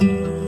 Música